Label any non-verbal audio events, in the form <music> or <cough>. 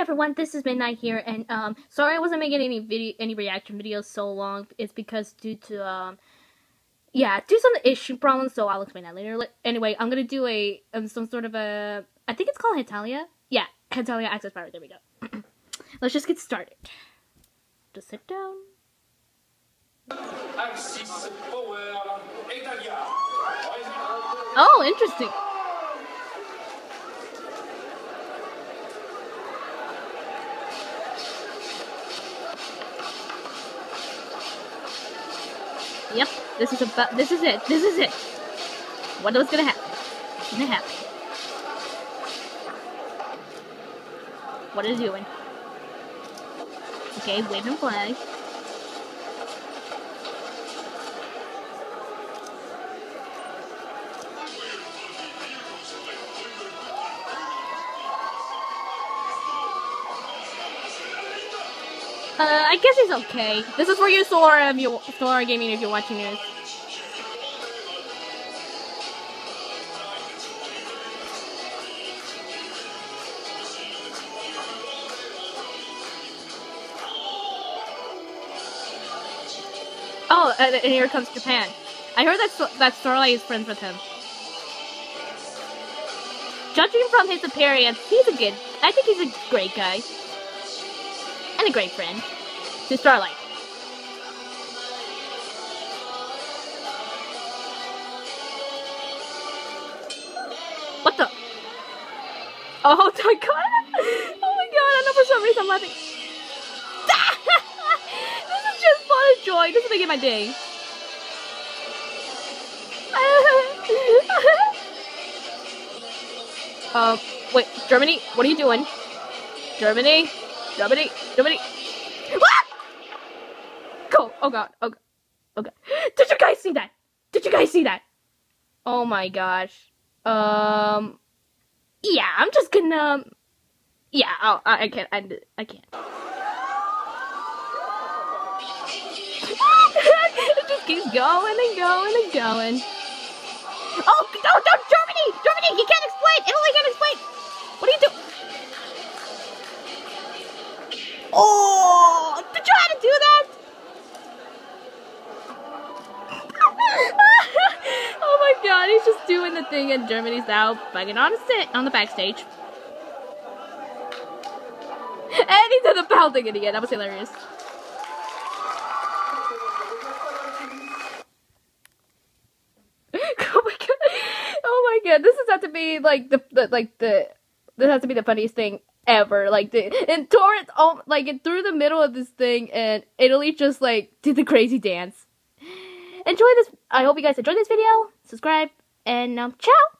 everyone, this is Midnight here, and um, sorry I wasn't making any video, any reaction videos so long. It's because due to um, yeah, due to some issue problems. So I'll explain that later. Anyway, I'm gonna do a um, some sort of a, I think it's called Hetalia. Yeah, Hetalia Axis Power. There we go. <clears throat> Let's just get started. Just sit down. Oh, interesting. Yep, this is about. This is it. This is it. What was gonna happen? What's gonna happen? What is doing? Okay, waving flag. Uh, I guess it's okay. This is for you, Sora, if you Sora Gaming, if you're watching this. Oh, and here comes Japan. I heard that that Starlight is friends with him. Judging from his appearance, he's a good. I think he's a great guy and a great friend to Starlight. What the? <laughs> Oh my god! Oh my god! I know for some reason I'm laughing. <laughs> this is just fun and joy. This is making my day. um, <laughs> wait, Germany, what are you doing? Germany? Germany, Germany. Ah! Go! Oh god, oh god, oh. Did you guys see that? Did you guys see that? Oh my gosh. Um, yeah, I'm just gonna, yeah, I'll, I, I can't, I, I can't. <laughs> it just keeps going and going and going. Oh, no, no, Germany! Germany, you can't explain! Italy can't explain! What are you doing? Oh, did you have to do that? <laughs> oh my god, he's just doing the thing and Germany's now bugging on on the backstage. And he did the bell thing again. That was hilarious. <laughs> oh my god! Oh my god! This is have to be like the, the like the this has to be the funniest thing ever. Like the and Torrance, all like it through the middle of this thing, and Italy just like did the crazy dance. Enjoy this. I hope you guys enjoyed this video. Subscribe and um, ciao.